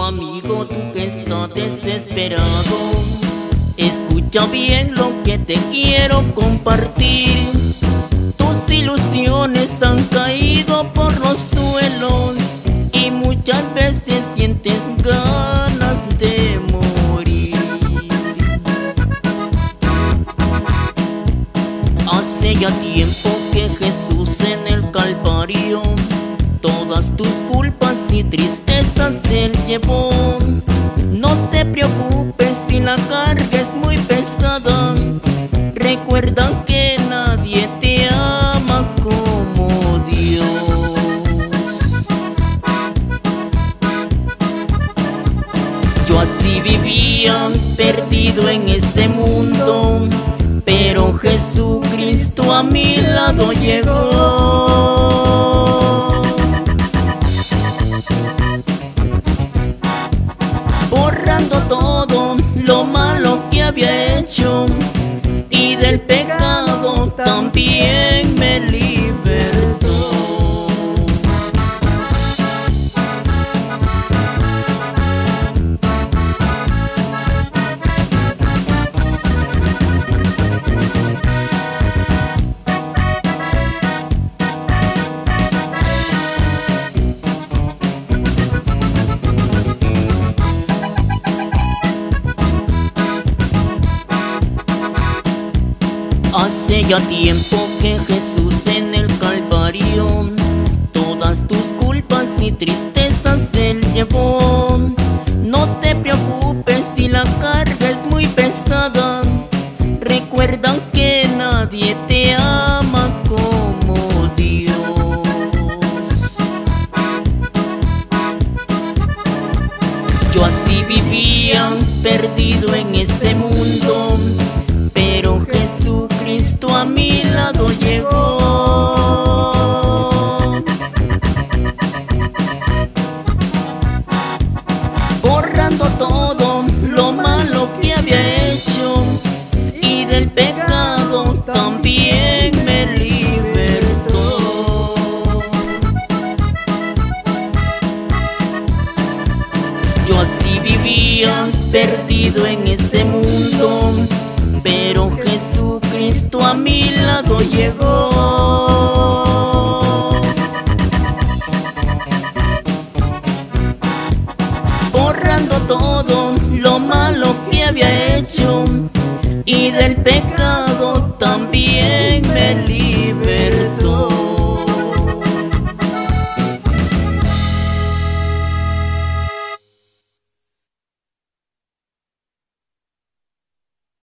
Amigo, tú que estás desesperado, escucha bien lo que te quiero compartir. Tus ilusiones han caído por los suelos y muchas veces sientes ganas de morir. Hace ya tiempo que Jesús en el Calvario preocupes si la carga es muy pesada. Recuerda que nadie te ama como Dios. Yo así vivía perdido en ese mundo Pero Jesucristo a mi lado llegó lo malo que había hecho y del pecado también me Hace ya tiempo que Jesús en el Calvario Todas tus culpas y tristezas Él llevó. No te preocupes si la carga es muy pesada Recuerda que nadie te ama como Dios. Yo así vivía, perdido en ese mundo Cristo a mi lado llegó. Borrando todo lo malo que había hecho y del pecado también me libertó. Yo así vivía perdido en ese mundo Cristo a mi lado llegó. Borrando todo lo malo que había hecho y del pecado también me libró.